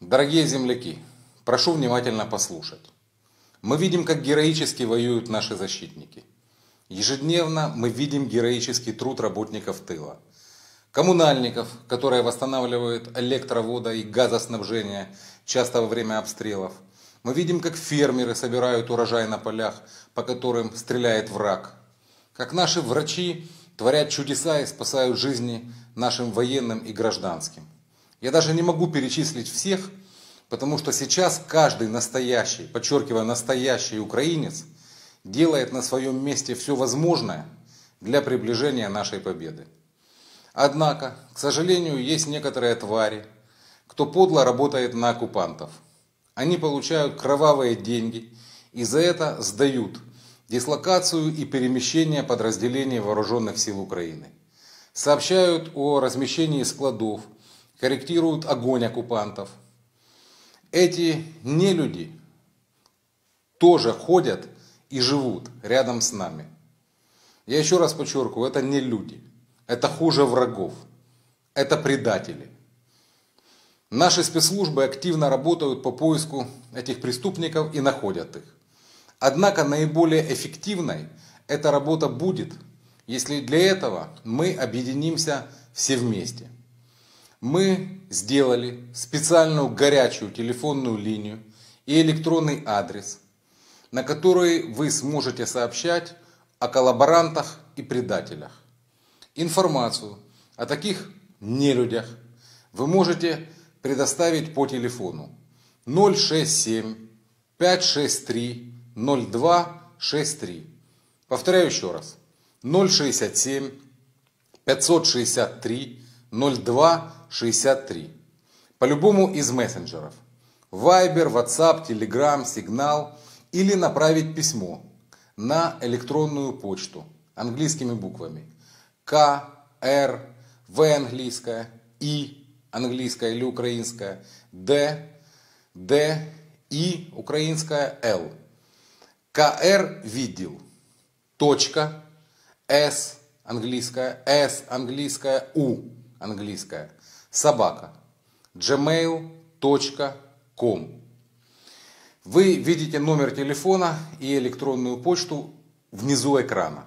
Дорогие земляки, прошу внимательно послушать. Мы видим, как героически воюют наши защитники. Ежедневно мы видим героический труд работников тыла. Коммунальников, которые восстанавливают электровода и газоснабжение, часто во время обстрелов. Мы видим, как фермеры собирают урожай на полях, по которым стреляет враг. Как наши врачи творят чудеса и спасают жизни нашим военным и гражданским. Я даже не могу перечислить всех, потому что сейчас каждый настоящий, подчеркиваю, настоящий украинец делает на своем месте все возможное для приближения нашей победы. Однако, к сожалению, есть некоторые твари, кто подло работает на оккупантов. Они получают кровавые деньги и за это сдают дислокацию и перемещение подразделений вооруженных сил Украины. Сообщают о размещении складов, корректируют огонь оккупантов. Эти нелюди тоже ходят и живут рядом с нами. Я еще раз подчеркиваю, это не люди. Это хуже врагов. Это предатели. Наши спецслужбы активно работают по поиску этих преступников и находят их. Однако наиболее эффективной эта работа будет, если для этого мы объединимся все вместе. Мы сделали специальную горячую телефонную линию и электронный адрес, на который вы сможете сообщать о коллаборантах и предателях. Информацию о таких нелюдях вы можете предоставить по телефону 067 563 0263. Повторяю еще раз. 067 563 0263. По любому из мессенджеров. Viber, WhatsApp, Telegram, Signal или направить письмо на электронную почту английскими буквами К, Р, В английская, И английская или украинская, Д, Д, И украинская, Л. КР видел. Точка. С английская. С английская. У английская. Собака. gmail.com Вы видите номер телефона и электронную почту внизу экрана.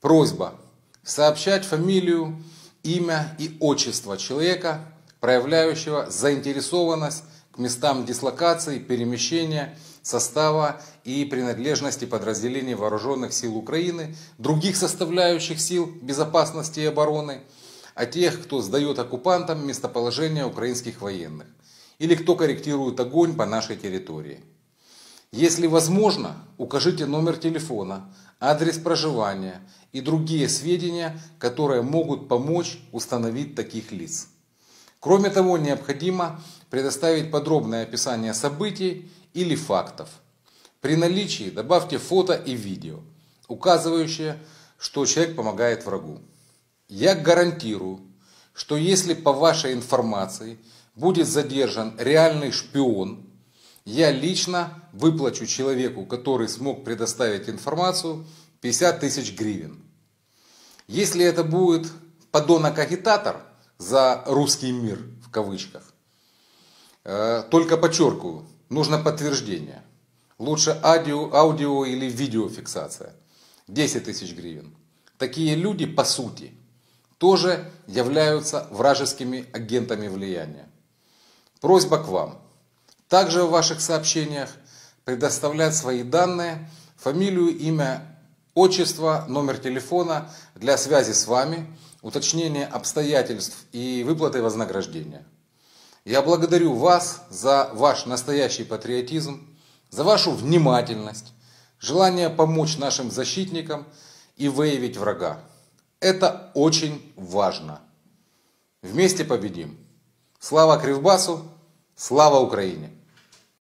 Просьба сообщать фамилию, имя и отчество человека, проявляющего заинтересованность к местам дислокации, перемещения состава и принадлежности подразделений вооруженных сил Украины, других составляющих сил безопасности и обороны, а тех, кто сдает оккупантам местоположение украинских военных, или кто корректирует огонь по нашей территории. Если возможно, укажите номер телефона, адрес проживания и другие сведения, которые могут помочь установить таких лиц. Кроме того, необходимо предоставить подробное описание событий или фактов. При наличии добавьте фото и видео, указывающие, что человек помогает врагу. Я гарантирую, что если по вашей информации будет задержан реальный шпион, я лично выплачу человеку, который смог предоставить информацию, 50 тысяч гривен. Если это будет подонок-агитатор за русский мир, в кавычках, э, только подчеркиваю, нужно подтверждение. Лучше аудио, аудио или видеофиксация. 10 тысяч гривен. Такие люди, по сути, тоже являются вражескими агентами влияния. Просьба к вам. Также в ваших сообщениях предоставлять свои данные, фамилию, имя, отчество, номер телефона для связи с вами, уточнение обстоятельств и выплаты вознаграждения. Я благодарю вас за ваш настоящий патриотизм, за вашу внимательность, желание помочь нашим защитникам и выявить врага. Это очень важно. Вместе победим. Слава Кривбасу, слава Украине!